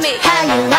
me. How you like